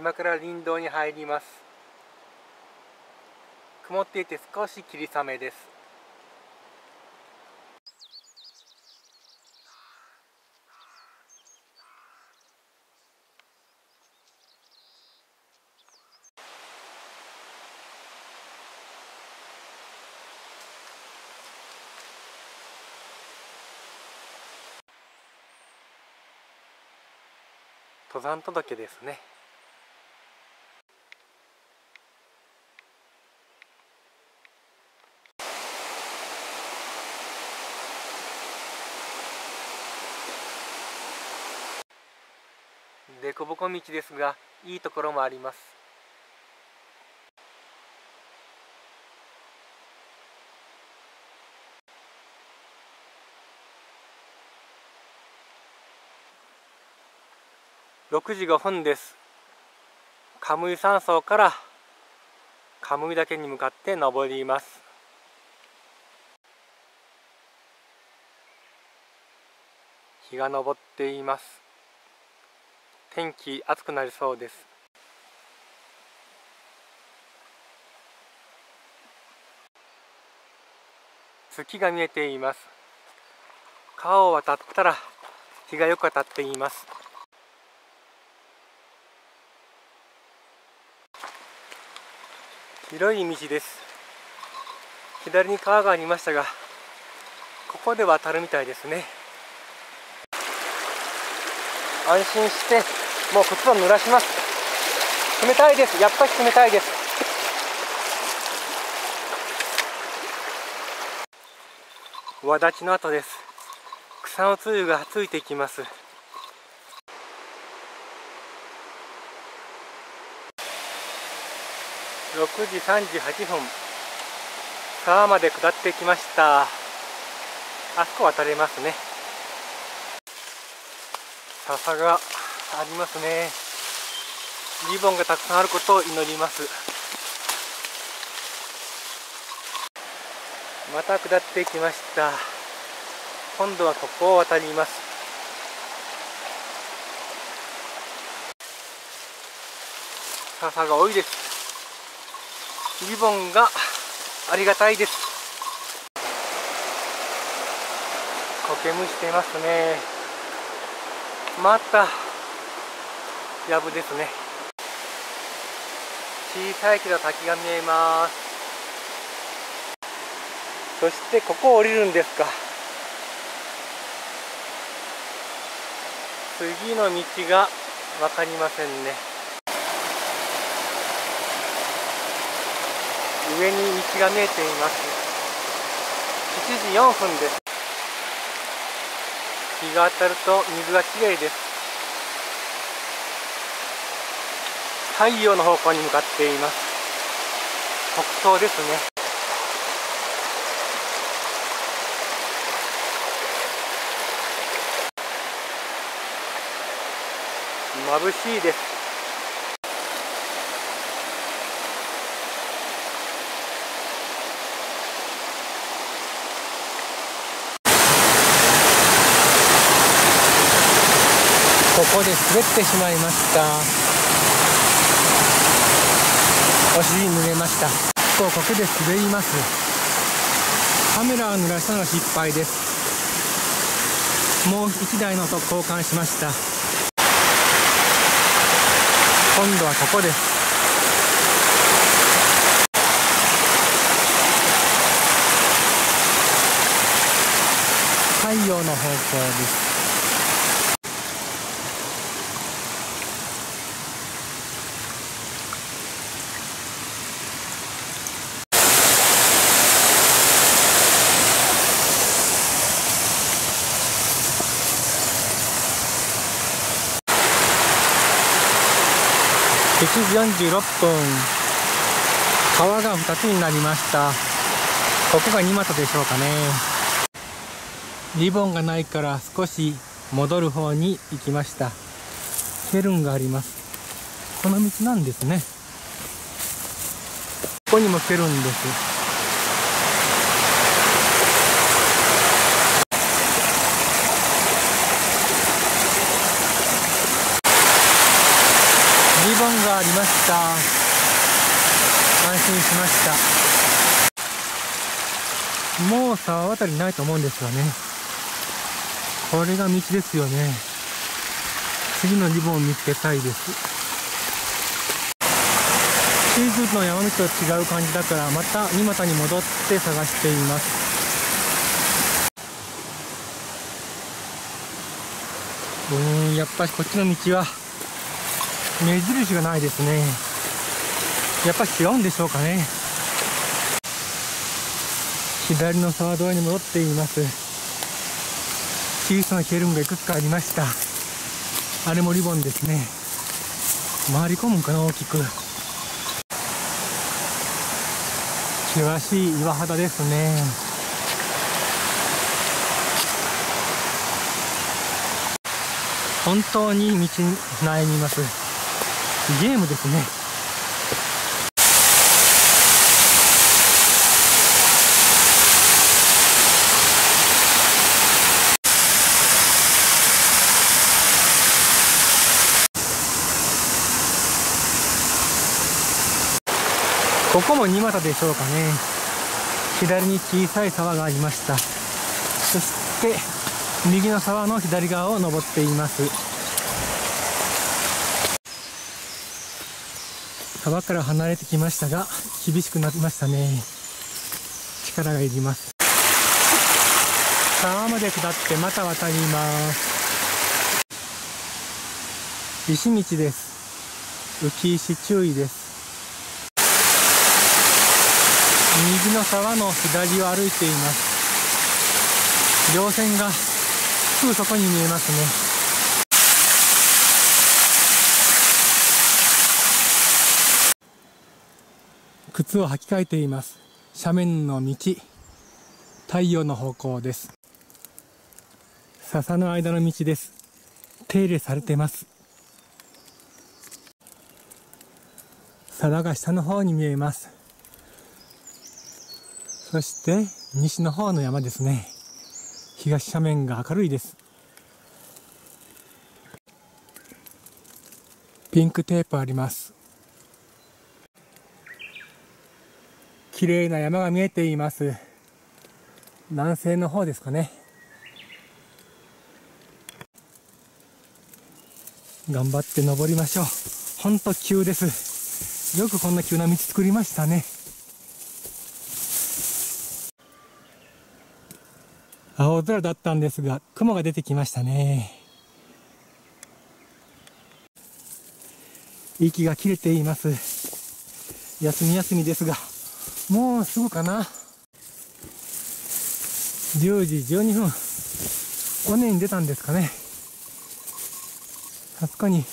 今から林道に入ります。曇っていて少し霧雨です。登山届ですね。凸凹道ですがいいところもあります。6時5分です。カムイ山荘からカムイ岳に向かって登ります。日が昇っています。天気暑くなりそうです。月が見えています。川を渡ったら日がよく当たっています。広い道です。左に川がありましたがここで渡るみたいですね。安心してもう靴を濡らします。冷たいです。やっぱり冷たいです。輪立ちの後です。草のつゆがついてきます。6時38分川まで下ってきました。あそこ渡れますね。笹が。ありますね。リボンがたくさんあることを祈ります。また下ってきました。今度はここを渡ります。笹が多いです。リボンがありがたいです。苔むしてますね。またやぶですね。小さいけど滝が見えます。そしてここを降りるんですか。次の道が分かりませんね。上に道が見えています。7時4分です。日が当たると水がきれいです。太陽の方向に向かっています。北東ですね。眩しいです。ここで滑ってしまいました。尻濡れました。とここで滑ります。カメラを濡らしたのは失敗です。もう1台のと交換しました。今度はここです。太陽の方向です7時46分。川が2つになりました。ここが二股でしょうかね。リボンがないから少し戻る方に行きました。ケルンがあります。この道なんですね。ここにもケルンですリボンがありました。安心しました。もう沢渡りないと思うんですよね。これが道ですよね。次のリボンを見つけたいです。シーズンの山道と違う感じだからまた三股に戻って探しています。うんやっぱりこっちの道は目印がないですね。やっぱり違うんでしょうかね。左の沢沿いに戻っています。小さなケルンがいくつかありました。あれもリボンですね。回り込むかな大きく。険しい岩肌ですね。本当に道に悩みます。ゲームですね。ここも二股でしょうかね。左に小さい沢がありました。そして右の沢の左側を登っています。川から離れてきましたが厳しくなりましたね。力がいります。川まで下ってまた渡ります。石道です。浮石注意です。右の沢の左を歩いています。稜線がすぐそこに見えますね。靴を履き替えています。斜面の道。太陽の方向です。笹の間の道です。手入れされてます。沢が下の方に見えます。そして西の方の山ですね。東斜面が明るいです。ピンクテープあります。綺麗な山が見えています。南西の方ですかね。頑張って登りましょう。ほんと急です。よくこんな急な道作りましたね。青空だったんですが雲が出てきましたね。息が切れています。休み休みですがもうすぐかな。10時12分。尾根に出たんですかね。かすかに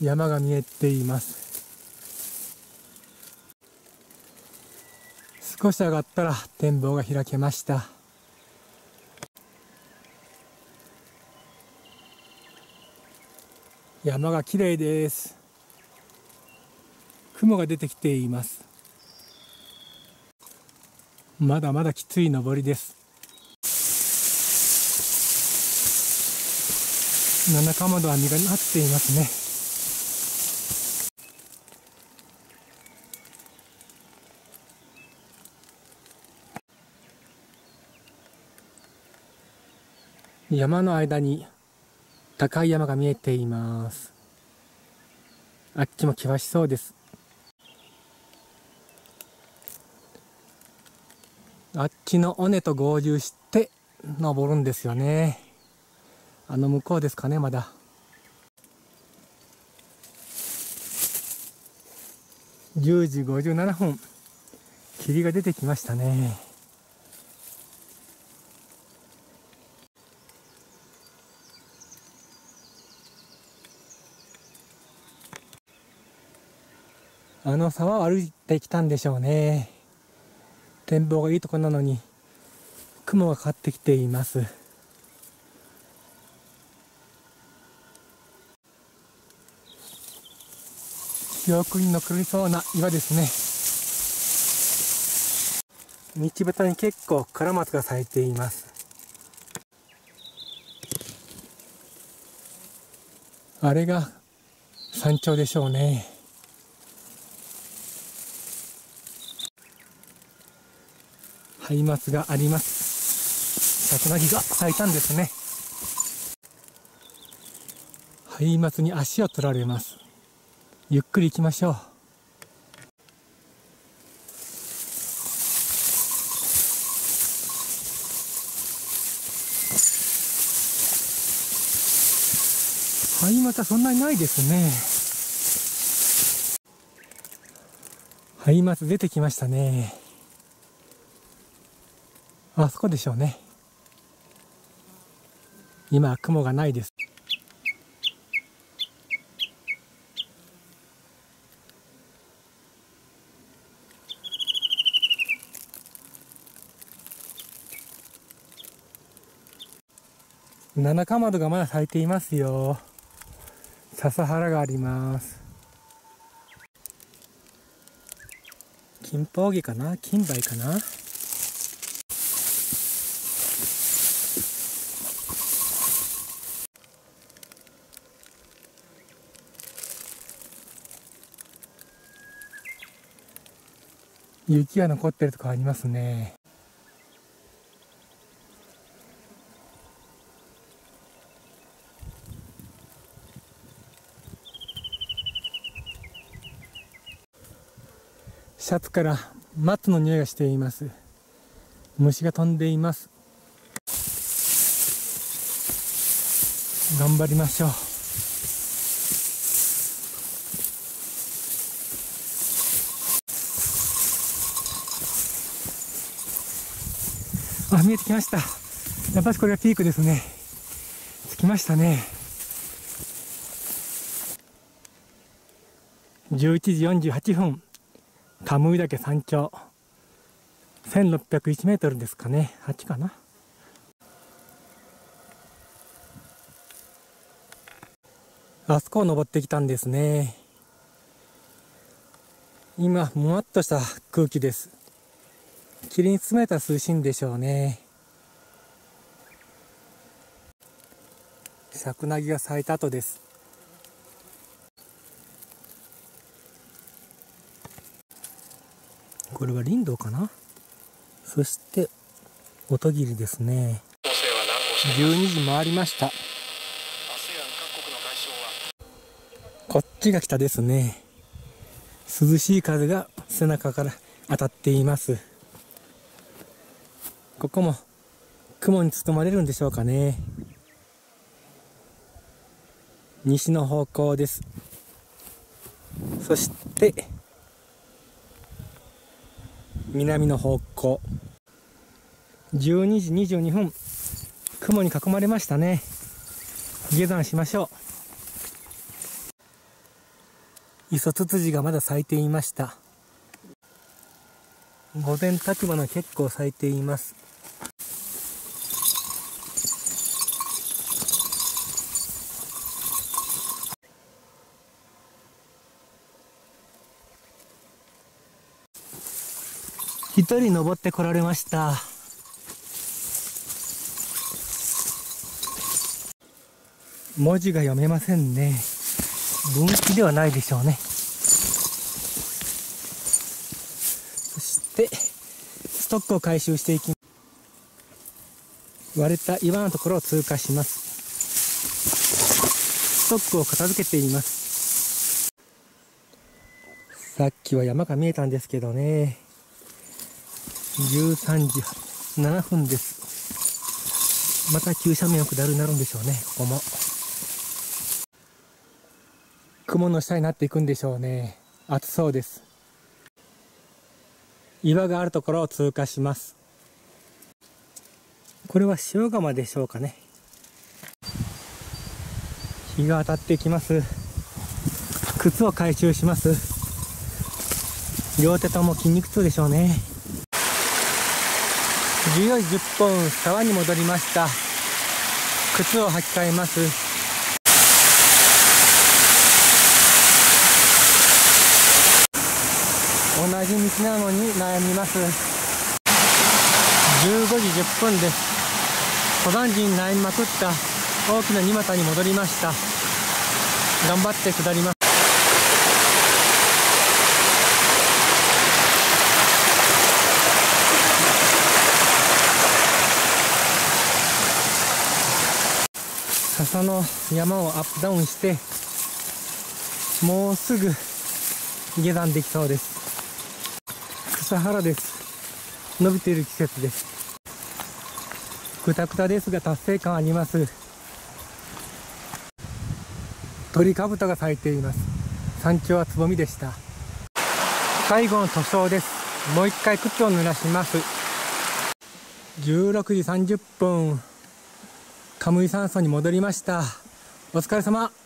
山が見えています。少し上がったら展望が開けました。山が綺麗です。雲が出てきています。まだまだきつい登りです。七かまどは実がなっていますね。山の間に高い山が見えています。あっちも険しそうです。あっちの尾根と合流して登るんですよね。あの向こうですかねまだ。10時57分。霧が出てきましたね。あの沢を歩いてきたんでしょうね。展望がいいところなのに雲がかかってきています。記憶に残りそうな岩ですね。道端に結構カラマツが咲いています。あれが山頂でしょうね。松明があります。桜木が咲いたんですね。松明に足を取られます。ゆっくり行きましょう。はいまたそんなにないですね。はいまた出てきましたね。あそこでしょうね。今雲がないです。七かまどがまだ咲いていますよ。笹原があります。金宝木かな？金梅かな？雪が残ってるとこありますね。シャツから松の匂いがしています。虫が飛んでいます。頑張りましょう。あ見えてきました。やっぱりこれがピークですね。着きましたね。11時48分。カムイ岳山頂。1601メートルですかね。8かな。あそこを登ってきたんですね。今もわっとした空気です。霧に包まれた涼しいんでしょうね桜木が咲いた後です。これは林道かな？そして音切りですね。12時回りました。こっちが北ですね。涼しい風が背中から当たっています。ここも雲に包まれるんでしょうかね。西の方向です。そして南の方向。12時22分雲に囲まれましたね。下山しましょう。磯ツツジがまだ咲いていました。午前立花結構咲いています。一人登ってこられました。文字が読めませんね。分岐ではないでしょうね。そしてストックを回収していき割れた岩のところを通過します。ストックを片付けています。さっきは山が見えたんですけどね。13時7分です。また急斜面を下るになるんでしょうね、ここも。雲の下になっていくんでしょうね。暑そうです。岩があるところを通過します。これは塩釜でしょうかね。日が当たってきます。靴を回収します。両手とも筋肉痛でしょうね。14時10分沢に戻りました。靴を履き替えます。同じ道なのに悩みます。15時10分です。登山時に悩みまくった大きな二股に戻りました。頑張って下ります。その山をアップダウンしてもうすぐ下山できそうです。草原です。伸びている季節です。くたくたですが達成感あります。鳥かぶとが咲いています。山頂はつぼみでした。最後の塗装です。もう一回靴を濡らします。16時30分。カムイ山荘に戻りました。お疲れ様。